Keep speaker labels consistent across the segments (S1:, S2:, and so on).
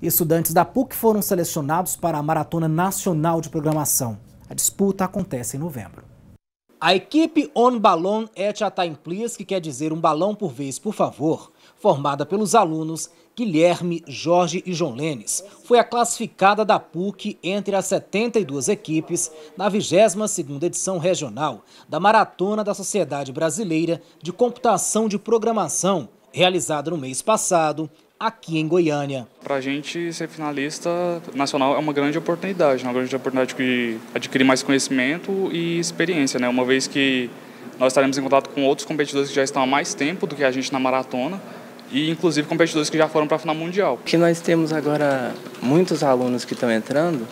S1: Estudantes da PUC foram selecionados para a Maratona Nacional de Programação. A disputa acontece em novembro. A equipe On Ballon et a Time Please, que quer dizer um balão por vez, por favor, formada pelos alunos Guilherme, Jorge e João Lênis, foi a classificada da PUC entre as 72 equipes na 22ª edição regional da Maratona da Sociedade Brasileira de Computação de Programação, realizada no mês passado, aqui em Goiânia.
S2: Para a gente ser finalista nacional é uma grande oportunidade, uma grande oportunidade de adquirir mais conhecimento e experiência, né? uma vez que nós estaremos em contato com outros competidores que já estão há mais tempo do que a gente na maratona e inclusive competidores que já foram para a final mundial.
S3: Que nós temos agora muitos alunos que estão entrando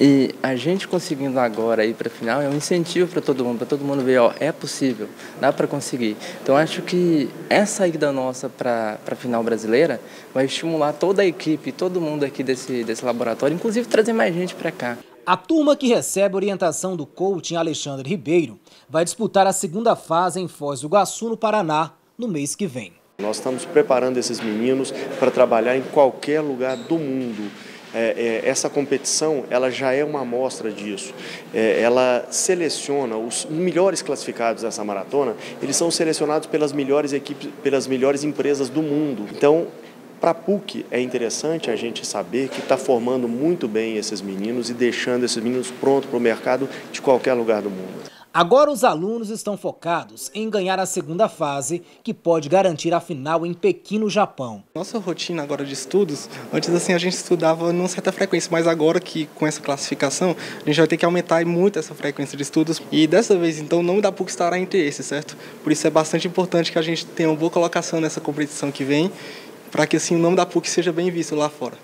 S3: e a gente conseguindo agora ir para a final é um incentivo para todo mundo, para todo mundo ver, ó, é possível, dá para conseguir. Então acho que essa ida nossa para a final brasileira vai estimular toda a equipe, todo mundo aqui desse, desse laboratório, inclusive trazer mais gente para cá.
S1: A turma que recebe orientação do coaching Alexandre Ribeiro vai disputar a segunda fase em Foz do Iguaçu, no Paraná, no mês que vem.
S4: Nós estamos preparando esses meninos para trabalhar em qualquer lugar do mundo. É, é, essa competição ela já é uma amostra disso. É, ela seleciona os melhores classificados dessa maratona, eles são selecionados pelas melhores equipes, pelas melhores empresas do mundo. Então, para a PUC é interessante a gente saber que está formando muito bem esses meninos e deixando esses meninos prontos para o mercado de qualquer lugar do mundo.
S1: Agora os alunos estão focados em ganhar a segunda fase, que pode garantir a final em Pequim, no Japão.
S5: Nossa rotina agora de estudos, antes assim a gente estudava numa certa frequência, mas agora que com essa classificação, a gente vai ter que aumentar muito essa frequência de estudos. E dessa vez, então, o nome da PUC estará entre esses, certo? Por isso é bastante importante que a gente tenha uma boa colocação nessa competição que vem, para que assim o nome da PUC seja bem visto lá fora.